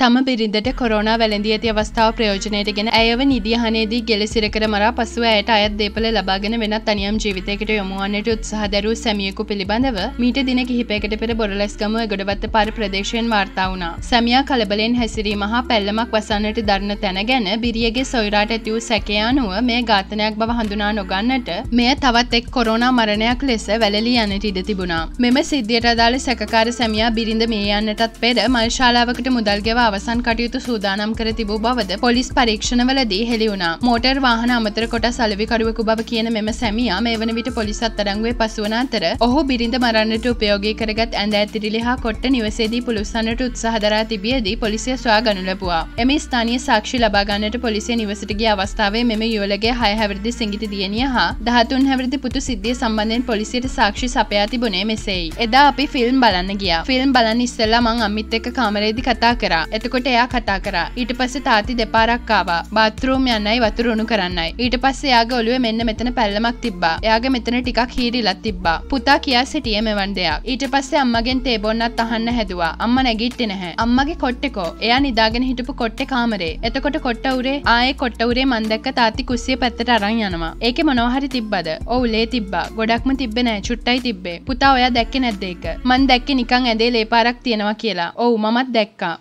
තම බිරිඳට කොරෝනා වැළඳී ඇති අවස්ථාව ප්‍රයෝජනයට ගෙන ඇයව නිදියහනේදී ගෙලසිරකර මරා පසුව ඇයට අයත් දේපල ලබාගෙන වෙනත් තනියම් ජීවිතයකට යොමුවන්නට උත්සාහ දැරූ සැමියෙකු පිළිබඳව මීට දින කිහිපයකට පෙර බොරලැස්ගම ගොඩවත්ත පාර ප්‍රදේශයෙන් වාර්තා වුණා. සැමියා කලබලෙන් හැසිරීම හා පැල්ලමක් වසන්නට දරන තැන ගැන බිරියගේ සොයුරාට ඇති වූ සැකය අනුව මේ ඝාතනයක් බව හඳුනා නොගන්නට මෙය තවත් එක් කොරෝනා මරණයක් ලෙස වැළලී යන්නට ඉඩ තිබුණා. මෙම සිද්ධියට අදාළ සැකකාර සැමියා බිරිඳ මේ යන්නටත් පෙර මල්ශාලාවකට මුදල් ගෙවා අවසන් කටයුතු සූදානම් කර තිබූ බවද පොලිස් පරීක්ෂණවලදී හෙළි වුණා. මෝටර් වාහන අමතර කොට සලවිකරුවෙකු බව කියන මෙම සැමියා මේ වන විට පොලිස් අත්අඩංගුවේ පසුවන අතර ඔහු බිරිඳ මරන්නට උපයෝගී කරගත් ඇඳ ඇතිරිලි හා කොට්ට නිවසේදී පුළුස්සන්නට උත්සාහ දරා තිබියදී පොලිසිය සොයා ගනු ලැබුවා. එම ස්ථානීය සාක්ෂි ලබා ගන්නට පොලිසිය නිවසට ගිය අවස්ථාවේ මෙම යුවලගේ 6 හැවිරිදි සිඟිති දියණිය හා 13 හැවිරිදි පුතු සිද්ධිය සම්බන්ධයෙන් පොලිසියට සාක්ෂි සපයා තිබුණේ මෙසේයි. එදා අපි ෆිල්ම් බලන්න ගියා. ෆිල්ම් බලන්න ඉස්සෙල්ලා මං අම්මිත් එක්ක කාමරේදී කතා කරා. එතකොට එයා කතා කරා. ඊට පස්සේ තාති දෙපාරක් ආවා. බාත්රූම් යන්නයි වතුර උණු කරන්නයි. ඊට පස්සේ එයාගේ ඔළුවේ මෙන්න මෙතන පැල්ලමක් තිබ්බා. එයාගේ මෙතන ටිකක් හීරිලක් තිබ්බා. පුතා කියා සිටියේ මෙවන් දෙයක්. ඊට පස්සේ අම්මගෙන් තේ බොන්නත් අහන්න හැදුවා. අම්මා නැගිට්ටේ නැහැ. අම්මගේ කොට්ටේකෝ? එයා නිදාගෙන හිටපු කොට්ටේ කාමරේ. එතකොට කොට්ට උරේ ආයේ කොට්ට උරේ මන් දැක්ක තාත්ති කුස්සිය පැත්තට අරන් යනවා. ඒකේ මොනවා හරි තිබ්බද? ඔව් ලේ තිබ්බා. ගොඩක්ම තිබ්බේ නෑ චුට්ටයි තිබ්බේ. පුතා ඔයා දැක්කේ නැද්ද ඒක? මන් දැක්කේ නිකන් ඇඳේ ලේ පාරක් තියෙනවා කියලා. ඔව් මමත් දැක්කා.